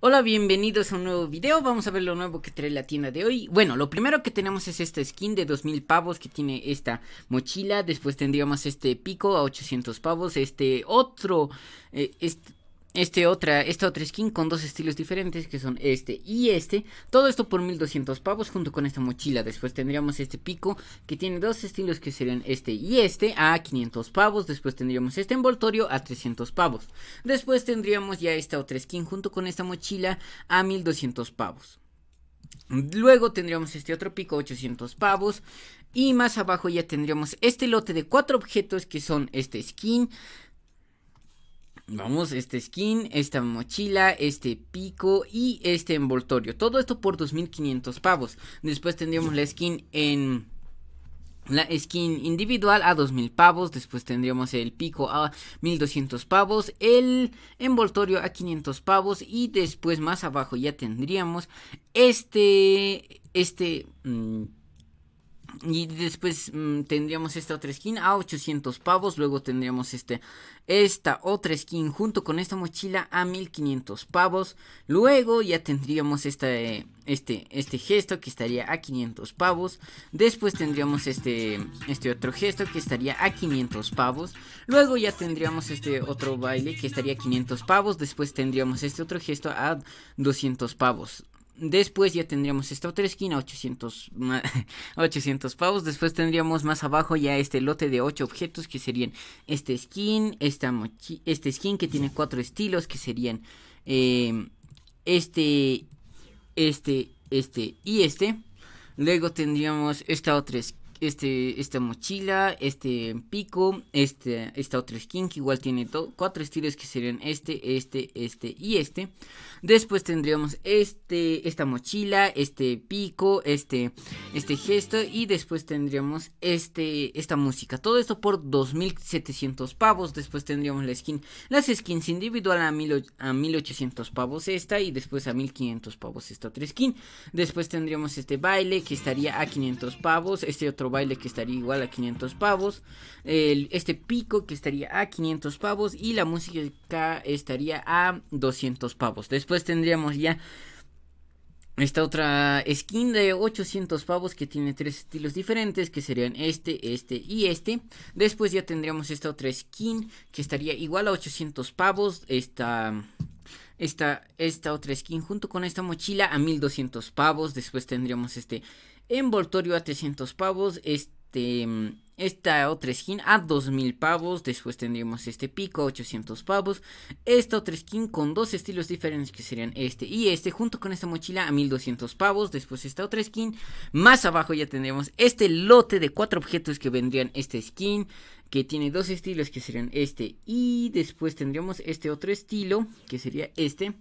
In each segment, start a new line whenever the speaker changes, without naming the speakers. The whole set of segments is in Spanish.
Hola, bienvenidos a un nuevo video, vamos a ver lo nuevo que trae la tienda de hoy. Bueno, lo primero que tenemos es esta skin de 2000 pavos que tiene esta mochila. Después tendríamos este pico a 800 pavos, este otro, eh, este, este otra, esta otra skin con dos estilos diferentes que son este y este. Todo esto por 1200 pavos junto con esta mochila. Después tendríamos este pico que tiene dos estilos que serían este y este a 500 pavos. Después tendríamos este envoltorio a 300 pavos. Después tendríamos ya esta otra skin junto con esta mochila a 1200 pavos. Luego tendríamos este otro pico 800 pavos. Y más abajo ya tendríamos este lote de cuatro objetos que son este skin Vamos, este skin, esta mochila, este pico y este envoltorio. Todo esto por 2500 pavos. Después tendríamos la skin en... La skin individual a 2000 pavos, después tendríamos el pico a 1200 pavos, el envoltorio a 500 pavos y después más abajo ya tendríamos este, este, mm, y después mm, tendríamos esta otra skin a 800 pavos. Luego tendríamos este, esta otra skin junto con esta mochila a 1500 pavos. Luego ya tendríamos este, este, este gesto que estaría a 500 pavos. Después tendríamos este, este otro gesto que estaría a 500 pavos. Luego ya tendríamos este otro baile que estaría a 500 pavos. Después tendríamos este otro gesto a 200 pavos. Después ya tendríamos esta otra esquina, 800, 800 pavos. Después tendríamos más abajo ya este lote de 8 objetos que serían este skin, esta este skin que tiene 4 estilos que serían eh, este, este, este y este. Luego tendríamos esta otra skin este, esta mochila, este pico, este, esta otra skin que igual tiene cuatro estilos que serían este, este, este y este. Después tendríamos este, esta mochila, este pico, este, este gesto y después tendríamos este, esta música. Todo esto por 2700 pavos. Después tendríamos la skin, las skins individual a, mil, a 1800 pavos esta y después a 1500 pavos esta otra skin. Después tendríamos este baile que estaría a 500 pavos, este otro baile que estaría igual a 500 pavos, este pico que estaría a 500 pavos y la música estaría a 200 pavos. Después tendríamos ya esta otra skin de 800 pavos que tiene tres estilos diferentes que serían este, este y este. Después ya tendríamos esta otra skin que estaría igual a 800 pavos. Esta, esta, esta otra skin junto con esta mochila a 1200 pavos. Después tendríamos este envoltorio a 300 pavos, este, esta otra skin a 2000 pavos, después tendríamos este pico a 800 pavos, esta otra skin con dos estilos diferentes que serían este y este, junto con esta mochila a 1200 pavos, después esta otra skin, más abajo ya tendríamos este lote de cuatro objetos que vendrían este skin, que tiene dos estilos que serían este y después tendríamos este otro estilo que sería este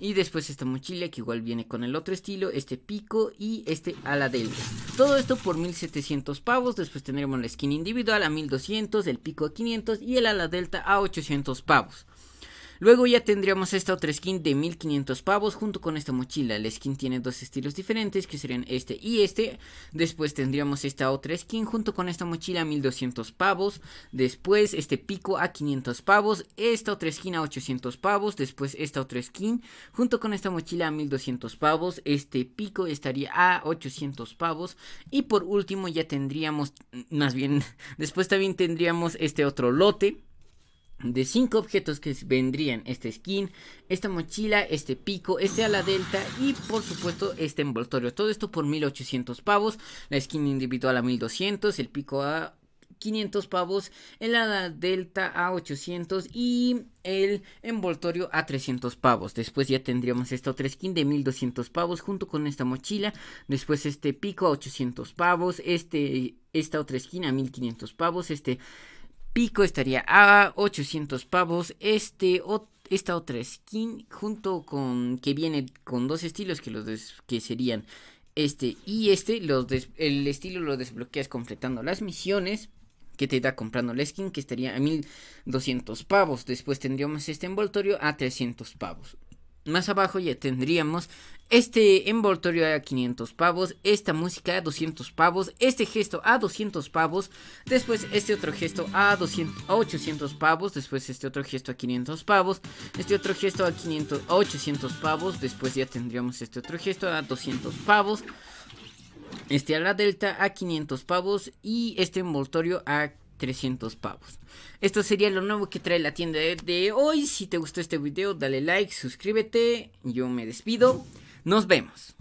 y después esta mochila que igual viene con el otro estilo, este pico y este ala delta. Todo esto por 1700 pavos, después tendremos la skin individual a 1200, el pico a 500 y el ala delta a 800 pavos. Luego ya tendríamos esta otra skin de 1500 pavos junto con esta mochila. La skin tiene dos estilos diferentes que serían este y este. Después tendríamos esta otra skin junto con esta mochila a 1200 pavos. Después este pico a 500 pavos. Esta otra skin a 800 pavos. Después esta otra skin junto con esta mochila a 1200 pavos. Este pico estaría a 800 pavos. Y por último ya tendríamos, más bien, después también tendríamos este otro lote de cinco objetos que vendrían este skin, esta mochila, este pico, este ala delta y por supuesto este envoltorio. Todo esto por 1800 pavos, la skin individual a 1200, el pico a 500 pavos, el ala delta a 800 y el envoltorio a 300 pavos. Después ya tendríamos esta otra skin de 1200 pavos junto con esta mochila. Después este pico a 800 pavos, este esta otra skin a 1500 pavos, este pico estaría a 800 pavos. Este esta otra skin junto con que viene con dos estilos que los que serían este y este los el estilo lo desbloqueas completando las misiones que te da comprando la skin que estaría a 1200 pavos después tendríamos este envoltorio a 300 pavos más abajo ya tendríamos este envoltorio a 500 pavos, esta música a 200 pavos, este gesto a 200 pavos, después este otro gesto a, 200, 800 pavos, después este otro gesto a 500 pavos, este otro gesto a, 500, a 800 pavos, después ya tendríamos este otro gesto a 200 pavos, este a la delta a 500 pavos y este envoltorio a 300 pavos. Esto sería lo nuevo que trae la tienda de hoy. Si te gustó este video, dale like, suscríbete. Yo me despido. Nos vemos.